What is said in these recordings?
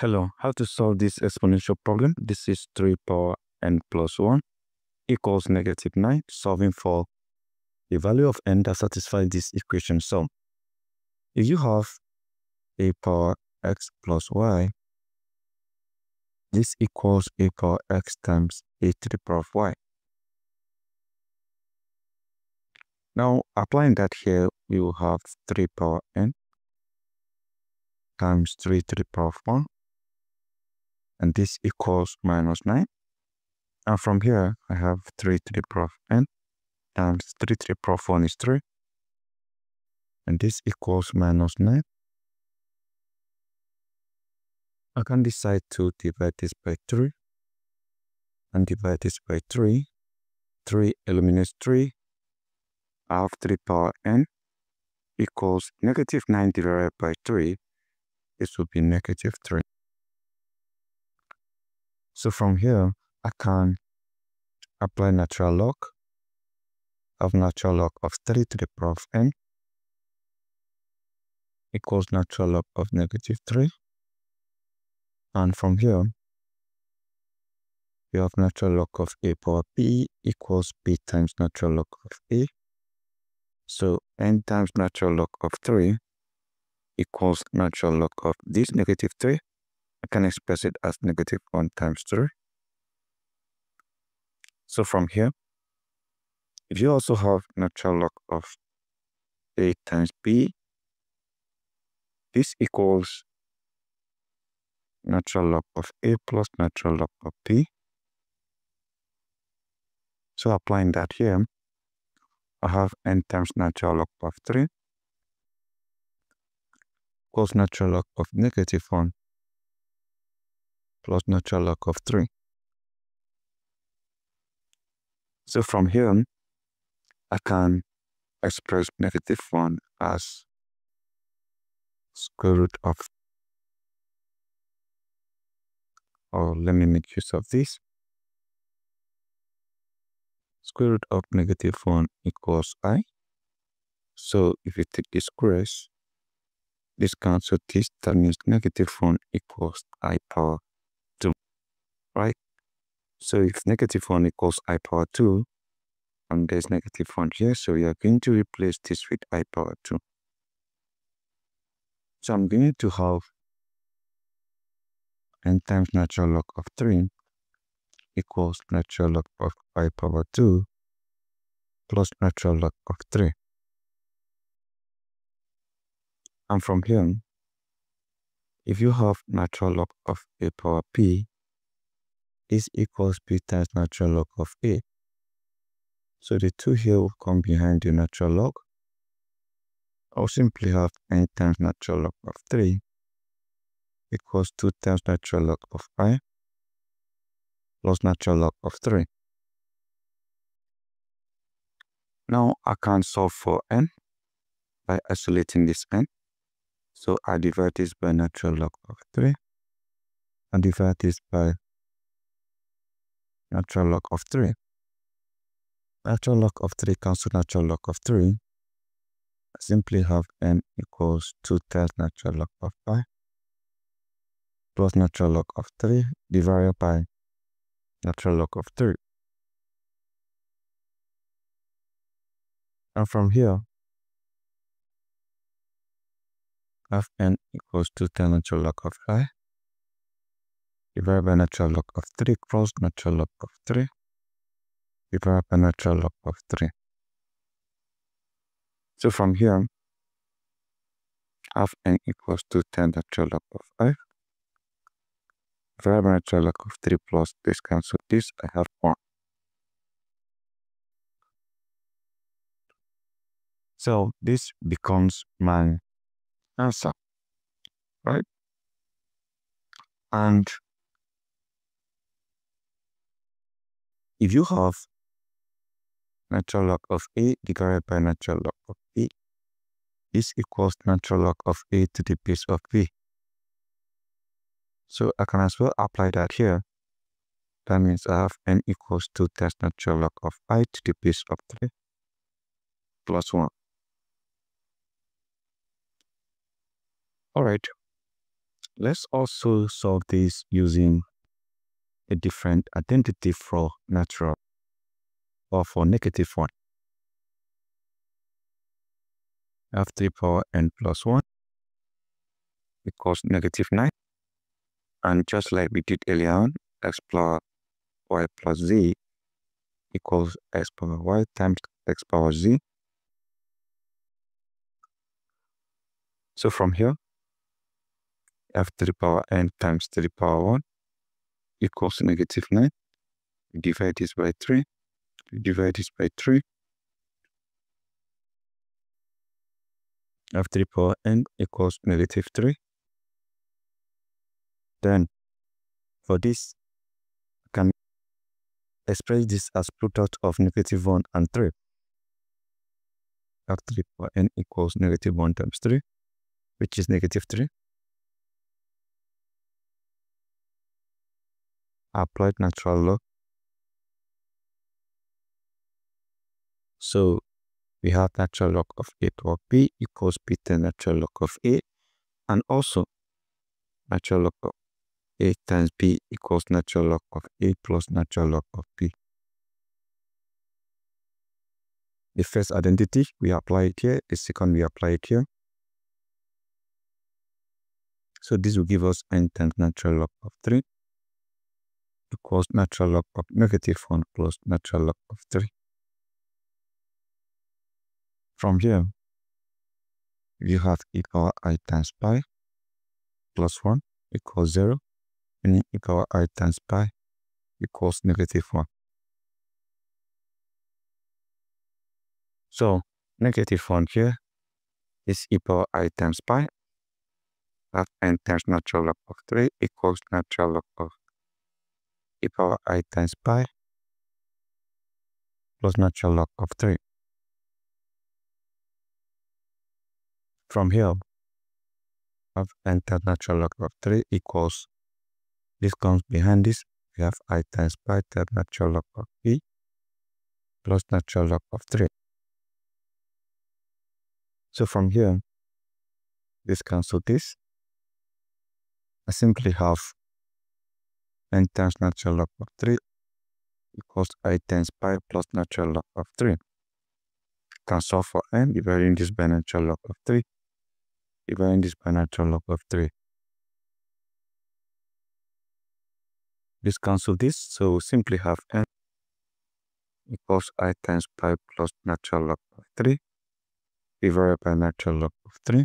Hello, how to solve this exponential problem? This is 3 power n plus 1 equals negative 9, solving for the value of n that satisfies this equation. So, if you have a power x plus y, this equals a power x times a to the power of y. Now, applying that here, we will have 3 power n times 3 to the power of 1 and this equals minus 9. And from here, I have 3 to the power of n times 3 to the power of 1 is 3. And this equals minus 9. I can decide to divide this by 3 and divide this by 3. 3 eliminates 3. I have 3 power n equals negative 9 divided by 3. This will be negative 3. So from here, I can apply natural log of natural log of 3 to the power of n equals natural log of negative 3. And from here, we have natural log of a power b equals b times natural log of a. So n times natural log of 3 equals natural log of this negative 3 I can express it as negative 1 times 3. So from here, if you also have natural log of a times b, this equals natural log of a plus natural log of b. So applying that here, I have n times natural log of 3 equals natural log of negative 1 plus natural log of 3. So from here, I can express negative 1 as square root of, or let me make use of this. Square root of negative 1 equals i. So if you take the squares, this cancels this, that means negative 1 equals i power right? So if negative 1 equals i power 2, and there's negative 1 here, so we are going to replace this with i power 2. So I'm going to have n times natural log of 3 equals natural log of i power 2 plus natural log of 3. And from here, if you have natural log of a power p is equals b times natural log of a. So the 2 here will come behind the natural log. I'll simply have n times natural log of 3 equals 2 times natural log of i plus natural log of 3. Now I can solve for n by isolating this n. So I divide this by natural log of 3 and divide this by natural log of 3. Natural log of 3 cancel natural log of 3. I simply have n equals 2 times natural log of pi plus natural log of 3 divided by natural log of 3. And from here, have n equals 2 times natural log of pi divided by natural log of 3 cross natural log of 3 divided by natural log of 3. So from here, half n equals to 10 natural log of 5 divided by natural log of 3 plus this cancel this, I have 1. So this becomes my answer, right? And If you have natural log of a divided by natural log of b, this equals natural log of a to the base of b. So I can as well apply that here. That means I have n equals 2 times natural log of i to the base of 3 plus 1. Alright, Let's also solve this using a different identity for natural or for negative 1. f3 power n plus 1 equals negative 9. And just like we did earlier on, x plus y plus z equals x power y times x power z. So from here, f to the power n times the power 1 equals negative 9. We divide this by 3. We divide this by 3. f to the power n equals negative 3. Then, for this, I can express this as product of negative 1 and 3. f to the power n equals negative 1 times 3, which is negative 3. Applied natural log. So we have natural log of A to B equals beta natural log of A and also natural log of A times B equals natural log of A plus natural log of B. The first identity, we apply it here. The second, we apply it here. So this will give us n times natural log of 3 equals natural log of negative 1 plus natural log of 3. From here, you have e power i times pi plus 1 equals 0, and e power i times pi equals negative 1. So, negative 1 here is e power i times pi. That n times natural log of 3 equals natural log of e power i times pi plus natural log of 3. From here, I've entered natural log of 3 equals, this comes behind this, we have i times pi times natural log of p plus natural log of 3. So from here, this cancel this. I simply have n times natural log of 3 equals i times pi plus natural log of 3. Can solve for n dividing this by natural log of 3, dividing this by natural log of 3. This cancel this, so we simply have n equals i times pi plus natural log of 3 divided by natural log of 3.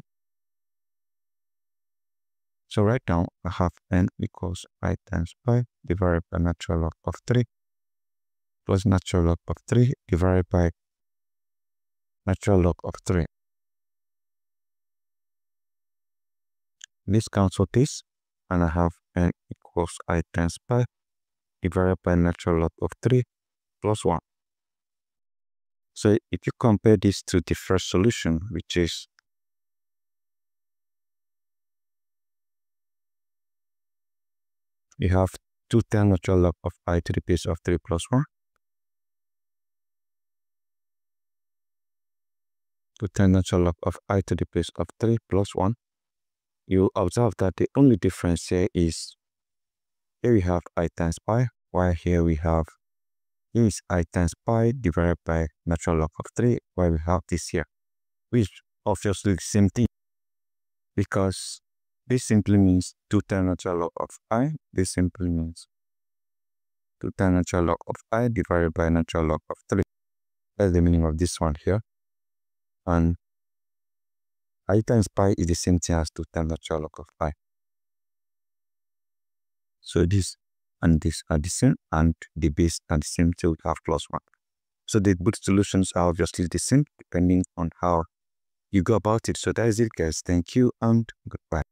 So right now I have n equals i times pi divided by natural log of 3 plus natural log of 3 divided by natural log of 3. This cancel this and I have n equals i times pi divided by natural log of 3 plus 1. So if you compare this to the first solution, which is you have 2 tan natural log of i to the base of 3 plus 1. 2 tan natural log of i to the base of 3 plus 1. You observe that the only difference here is here we have i times pi, while here we have here is i times pi divided by natural log of 3, while we have this here, which obviously the same thing because this simply means 2 tan natural log of i. This simply means 2 tan natural log of i divided by natural log of 3. That's the meaning of this one here. And i times pi is the same thing as 2 tan natural log of pi. So this and this are the same and the base are the same so we have plus 1. So the both solutions are obviously the same depending on how you go about it. So that is it guys. Thank you and goodbye.